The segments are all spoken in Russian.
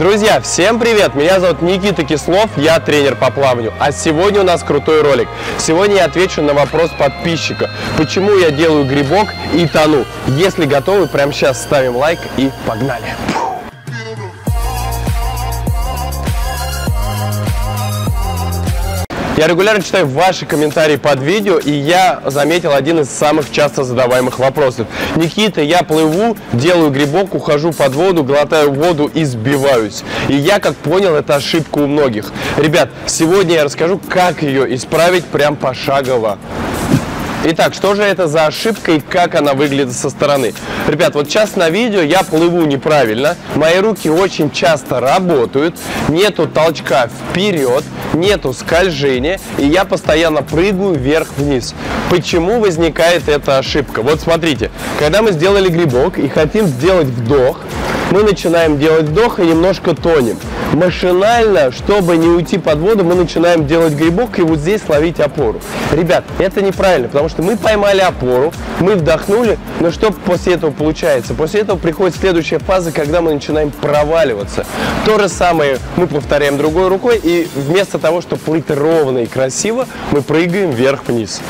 Друзья, всем привет! Меня зовут Никита Кислов, я тренер по плаванию. А сегодня у нас крутой ролик. Сегодня я отвечу на вопрос подписчика, почему я делаю грибок и тону. Если готовы, прямо сейчас ставим лайк и погнали! Я регулярно читаю ваши комментарии под видео, и я заметил один из самых часто задаваемых вопросов. Никита, я плыву, делаю грибок, ухожу под воду, глотаю воду и сбиваюсь. И я, как понял, это ошибка у многих. Ребят, сегодня я расскажу, как ее исправить прям пошагово. Итак, что же это за ошибка и как она выглядит со стороны? Ребят, вот сейчас на видео я плыву неправильно, мои руки очень часто работают, нету толчка вперед, нету скольжения, и я постоянно прыгаю вверх-вниз. Почему возникает эта ошибка? Вот смотрите, когда мы сделали грибок и хотим сделать вдох, мы начинаем делать вдох и немножко тонем. Машинально, чтобы не уйти под воду, мы начинаем делать грибок и вот здесь ловить опору. Ребят, это неправильно, потому что мы поймали опору, мы вдохнули, но что после этого получается? После этого приходит следующая фаза, когда мы начинаем проваливаться. То же самое мы повторяем другой рукой, и вместо того, чтобы плыть ровно и красиво, мы прыгаем вверх-вниз.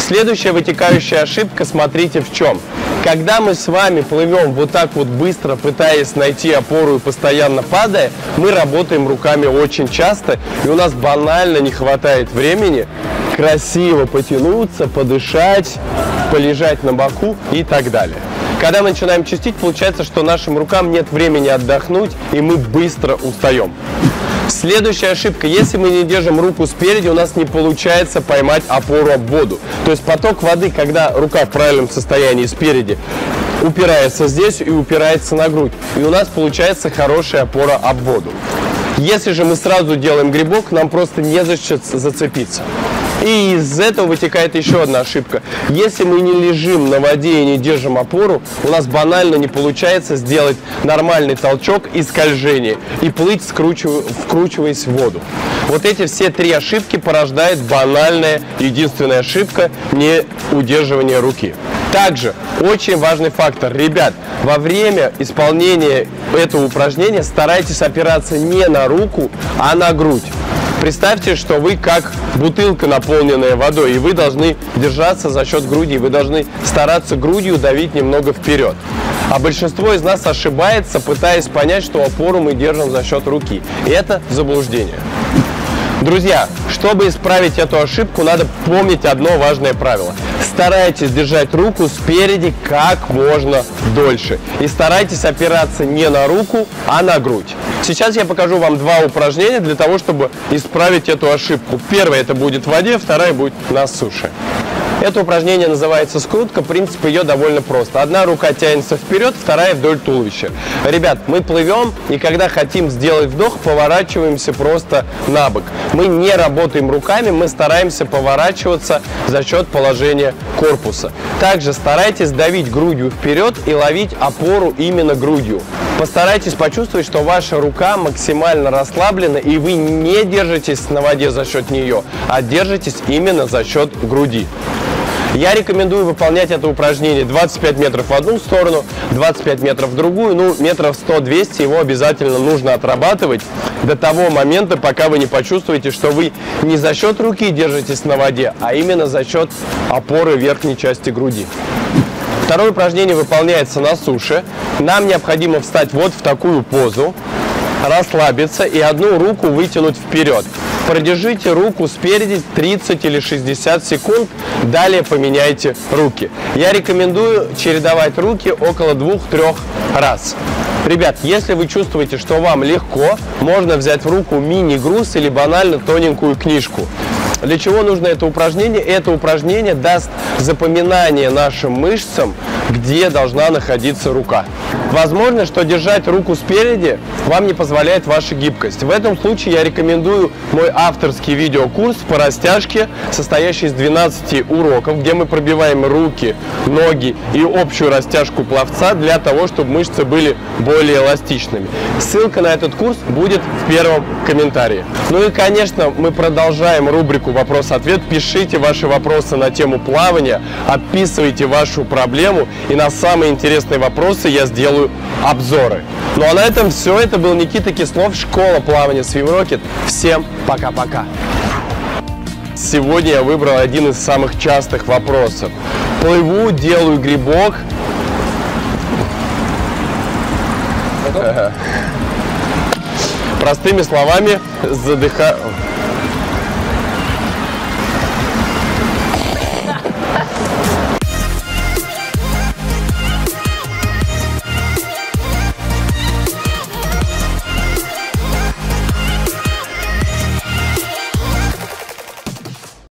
Следующая вытекающая ошибка, смотрите в чем. Когда мы с вами плывем вот так вот быстро, пытаясь найти опору и постоянно падая, мы работаем руками очень часто, и у нас банально не хватает времени красиво потянуться, подышать, полежать на боку и так далее. Когда мы начинаем чистить, получается, что нашим рукам нет времени отдохнуть, и мы быстро устаем. Следующая ошибка. Если мы не держим руку спереди, у нас не получается поймать опору об воду. То есть поток воды, когда рука в правильном состоянии спереди, упирается здесь и упирается на грудь. И у нас получается хорошая опора об воду. Если же мы сразу делаем грибок, нам просто не за зацепиться. И из этого вытекает еще одна ошибка. Если мы не лежим на воде и не держим опору, у нас банально не получается сделать нормальный толчок и скольжение, и плыть, вкручиваясь в воду. Вот эти все три ошибки порождает банальная единственная ошибка – не удерживание руки. Также очень важный фактор. Ребят, во время исполнения этого упражнения старайтесь опираться не на руку, а на грудь. Представьте, что вы как бутылка, наполненная водой, и вы должны держаться за счет груди, вы должны стараться грудью давить немного вперед. А большинство из нас ошибается, пытаясь понять, что опору мы держим за счет руки. И это заблуждение. Друзья, чтобы исправить эту ошибку, надо помнить одно важное правило. Старайтесь держать руку спереди как можно дольше. И старайтесь опираться не на руку, а на грудь. Сейчас я покажу вам два упражнения для того, чтобы исправить эту ошибку. Первое это будет в воде, вторая будет на суше. Это упражнение называется скрутка. Принцип ее довольно прост. Одна рука тянется вперед, вторая вдоль туловища. Ребят, мы плывем, и когда хотим сделать вдох, поворачиваемся просто на бок. Мы не работаем руками, мы стараемся поворачиваться за счет положения корпуса. Также старайтесь давить грудью вперед и ловить опору именно грудью. Постарайтесь почувствовать, что ваша рука максимально расслаблена, и вы не держитесь на воде за счет нее, а держитесь именно за счет груди. Я рекомендую выполнять это упражнение 25 метров в одну сторону, 25 метров в другую, ну, метров 100-200 его обязательно нужно отрабатывать до того момента, пока вы не почувствуете, что вы не за счет руки держитесь на воде, а именно за счет опоры верхней части груди. Второе упражнение выполняется на суше. Нам необходимо встать вот в такую позу, расслабиться и одну руку вытянуть вперед. Продержите руку спереди 30 или 60 секунд, далее поменяйте руки. Я рекомендую чередовать руки около 2-3 раз. Ребят, если вы чувствуете, что вам легко, можно взять в руку мини-груз или банально тоненькую книжку. Для чего нужно это упражнение? Это упражнение даст запоминание нашим мышцам, где должна находиться рука. Возможно, что держать руку спереди вам не позволяет ваша гибкость. В этом случае я рекомендую мой авторский видеокурс по растяжке, состоящий из 12 уроков, где мы пробиваем руки, ноги и общую растяжку пловца для того, чтобы мышцы были более эластичными. Ссылка на этот курс будет в первом комментарии. Ну и, конечно, мы продолжаем рубрику «Вопрос-ответ». Пишите ваши вопросы на тему плавания, описывайте вашу проблему, и на самые интересные вопросы я сделаю обзоры. Ну а на этом все. Это был Никита Кислов, школа плавания Swim Rocket. Всем пока-пока. Сегодня я выбрал один из самых частых вопросов. Плыву, делаю грибок. Простыми словами, задыха...